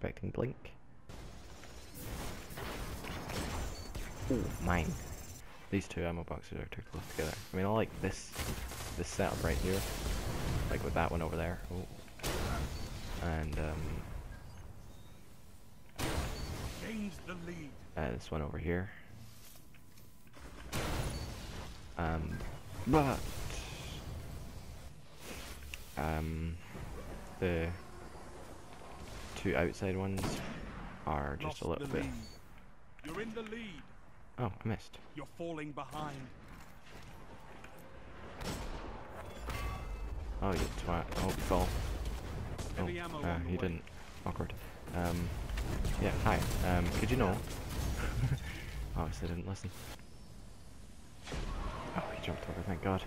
expecting Blink. Oh, mine. These two ammo boxes are too close together. I mean, I like this this setup right here, like with that one over there. Oh, and um, the lead. uh, this one over here. Um, but um, the two outside ones are just Lost a little bit. lead. You're in the lead. Oh, I missed. You're falling behind. Oh, you twat! I hope you fall. Oh, uh, you didn't. Awkward. Um, yeah. Hi. Um, could you know? Obviously, didn't listen. Oh, he jumped over. Thank God.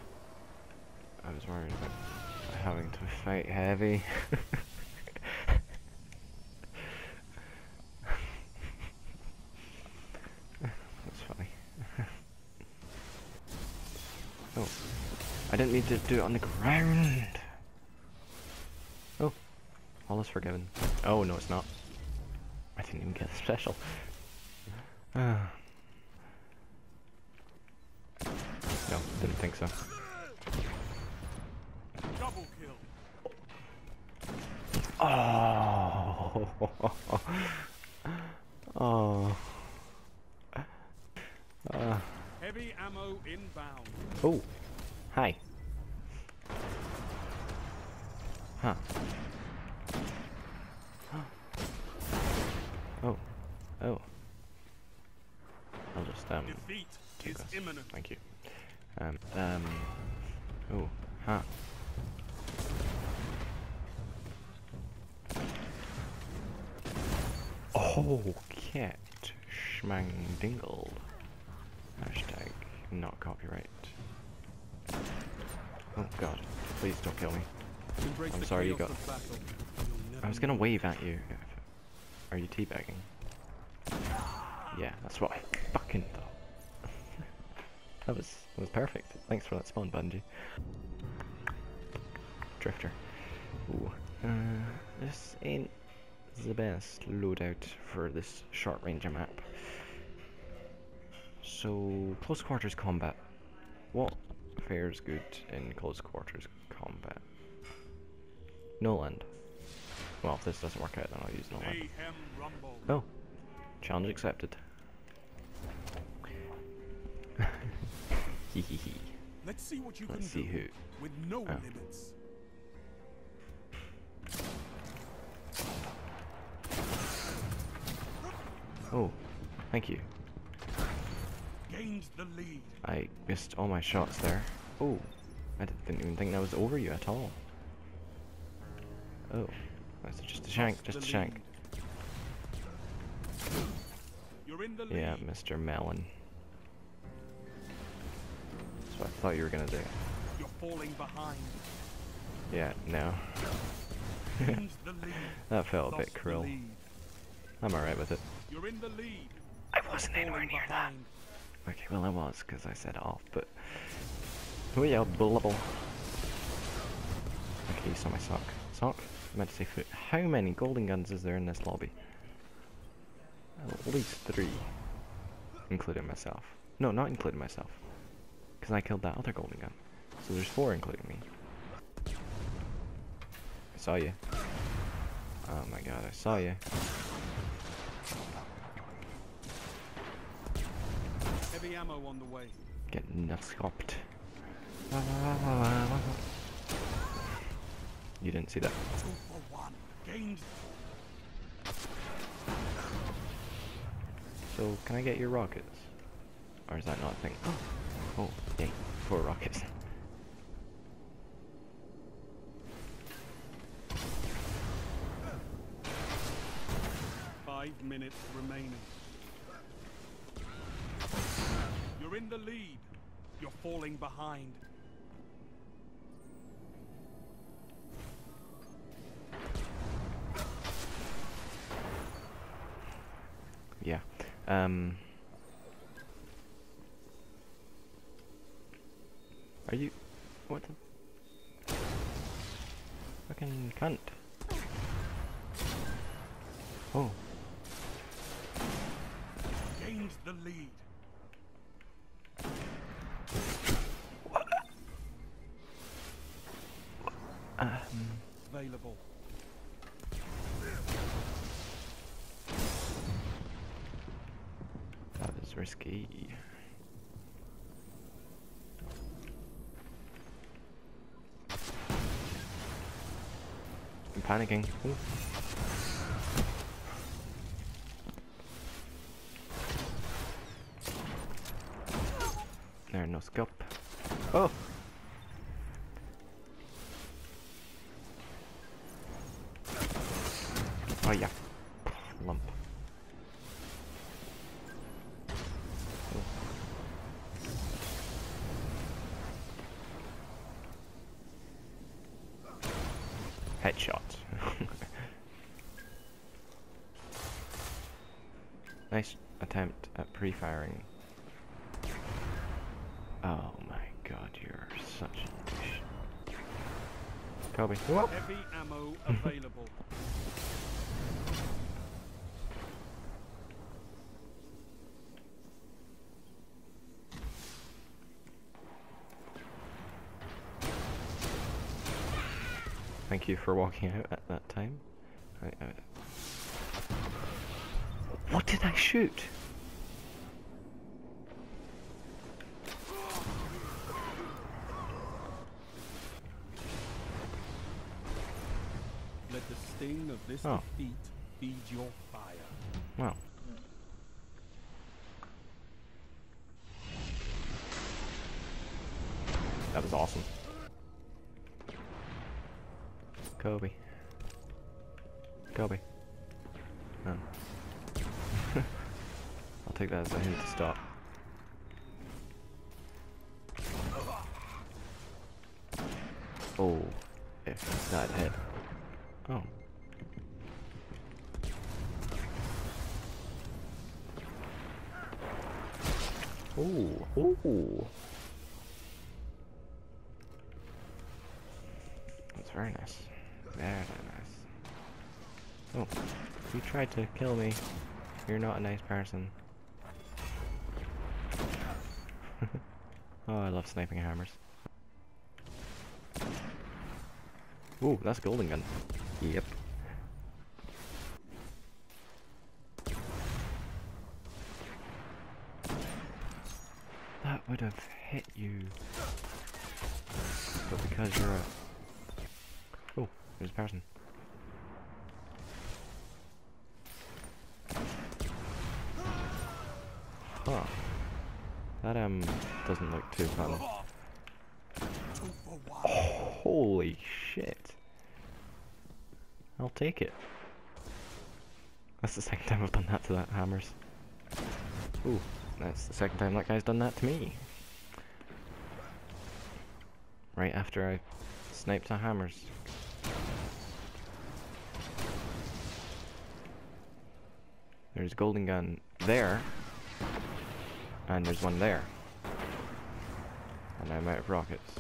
I was worried about having to fight heavy. That's funny. oh, I didn't mean to do it on the ground. Oh, all is forgiven. Oh no, it's not. I didn't even get the special. Ah. no, didn't think so. Double kill. Oh. oh. Uh, Heavy ammo inbound. oh. Hi. Huh. Oh. Oh. I'll just um Defeat is this. imminent. Thank you. Um um Oh, huh. Oh, cat schmangdingle. Hashtag not copyright. Oh god, please don't kill me. I'm sorry you got- of battle. You'll never I was gonna wave at you. Are you teabagging? Yeah, that's what I fucking thought. that was that was perfect. Thanks for that spawn, Bungie. Drifter. Ooh. Uh, this ain't the best loadout for this short range map. So, close quarters combat. What fares good in close quarters combat? Noland. Well, if this doesn't work out, then I'll use Noland. Oh, challenge accepted. Hehehe. Let's see what you Let's can see do who. with no Oh. limits. Oh, thank you. Gains the lead. I missed all my shots there. Oh, I didn't even think that was over you at all. Oh, that's just a shank, just a shank. You're in the lead. Yeah, Mr. Melon. That's what I thought you were gonna do. You're falling behind. Yeah, no. That felt a bit cruel. I'm alright with it. You're in the lead. I wasn't anywhere near that. Okay, well I was, because I said off, but... Oh yeah, blubble. Okay, you saw my sock. Sock? I meant to say foot. How many golden guns is there in this lobby? At least three. Including myself. No, not including myself. Because I killed that other golden gun. So there's four including me. I saw you. Oh my god, I saw you. Heavy ammo on the way. Getting scopped. You didn't see that. So, can I get your rockets? Or is that not a thing? Oh, oh yay. Four rockets. Five minutes remaining. You're in the lead. You're falling behind. Um. Are you. What the. Fucking cunt. Oh, Gains the lead. Risky. I'm panicking. Ooh. There, no scope. Oh! Headshot. nice attempt at pre-firing. Oh my god, you're such a douche. Kobe. Heavy ammo available. Thank you for walking out at that time. I, I... What did I shoot? Let the sting of this Oh. defeat feed your fire. Well. That was awesome. Kobe. Kobe. No. Oh. I'll take that as a hint to stop. Oh, if that hit. Oh. Ooh, ooh. That's very nice. Very nice. Oh, you tried to kill me. You're not a nice person. oh, I love sniping hammers. Ooh, that's golden gun. Yep. That would have hit you. But because you're a... Oh, there's a person. Huh. That, um, doesn't look too fun. Holy shit. I'll take it. That's the second time I've done that to that hammers. Ooh, that's the second time that guy's done that to me. Right after I sniped the hammers. There's golden gun there. And there's one there. And I'm out of rockets.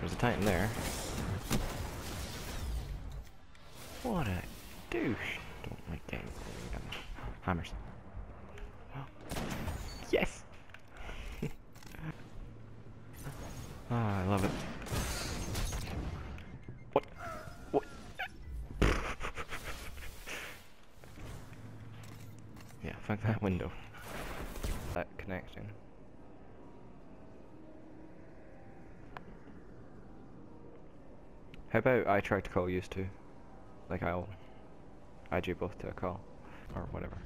There's a titan there. What a douche. Don't like gun. Hammers. Yes! Ah, I love it. What? What? yeah, fuck that window. That connecting. How about I try to call you two? Like I'll add you both to a call. Or whatever.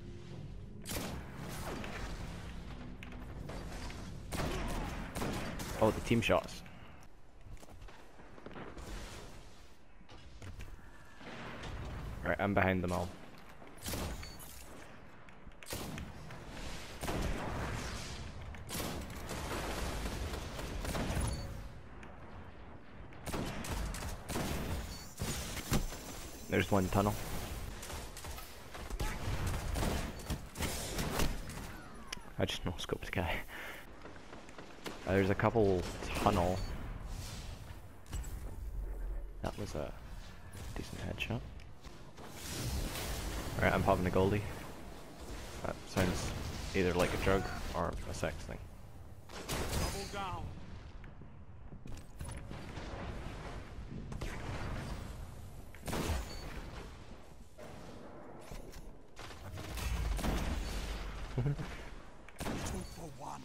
Oh, the team shots. Right, I'm behind them all. There's one tunnel. I just no scoped the guy. Uh, there's a couple tunnel. That was a decent headshot. Right, I'm popping a Goldie. That sounds either like a drug or a sex thing. Double down. Two for one.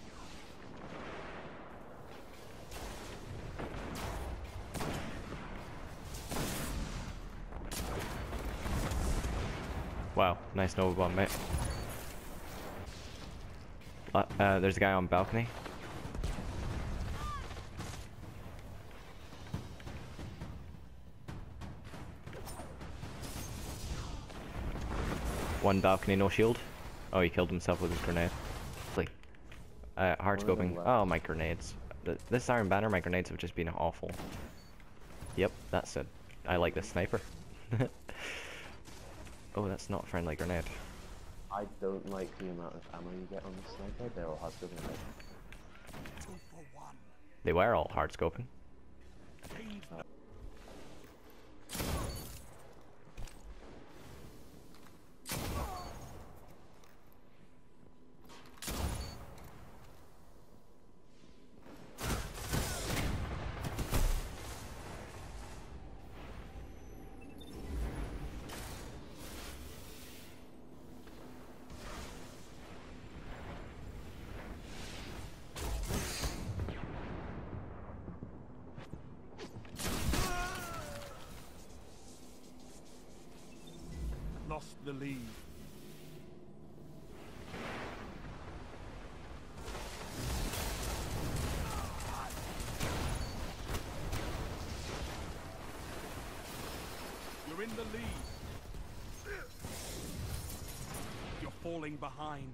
Wow, nice Nova Bomb, mate. Uh, uh, there's a guy on balcony. One balcony, no shield. Oh, he killed himself with his grenade. Like, uh, hard One of them scoping. Oh, my grenades. This Iron Banner, my grenades have just been awful. Yep, that's it. I like this sniper. oh, that's not a friendly grenade. I don't like the amount of ammo you get on the sniper. They're all hard to like. Two for one. They were all hard scoping. The lead. You're in the lead. You're falling behind.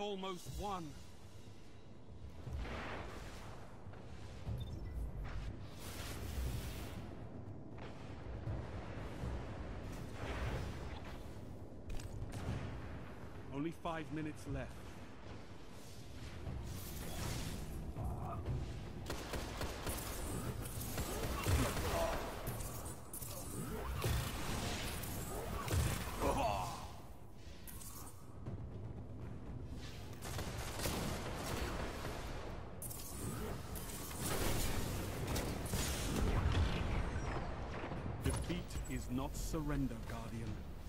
They've almost won. Only five minutes left. Not surrender, Guardian.